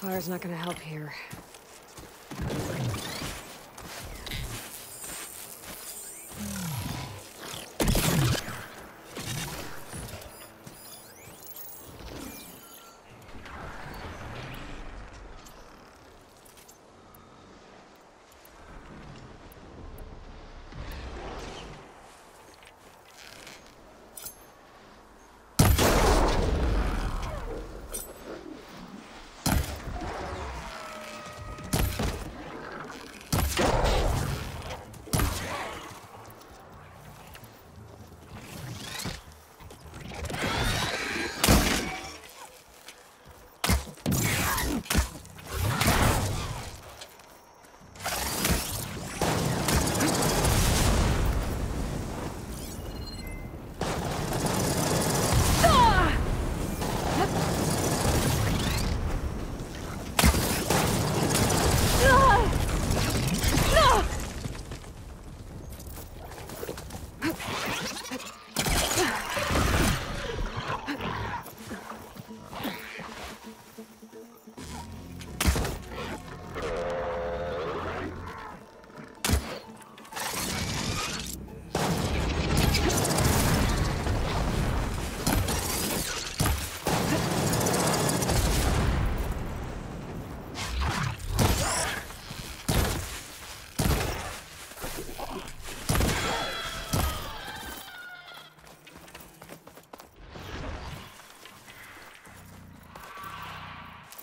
Fire's not gonna help here.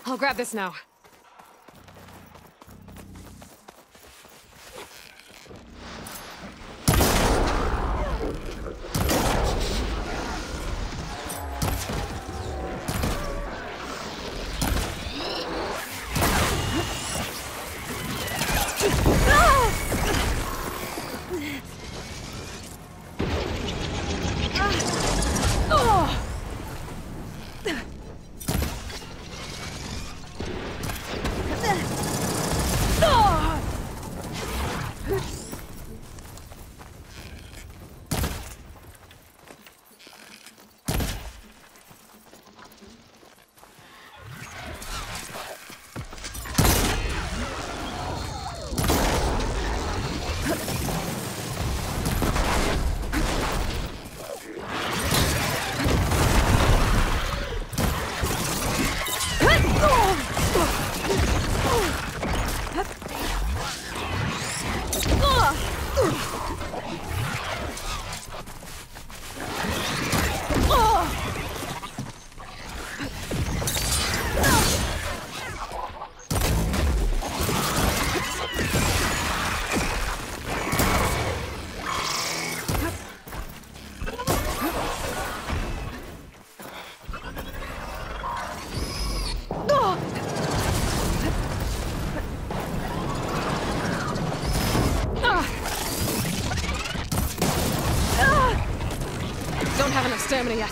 I'll grab this now. I don't have enough stamina yet.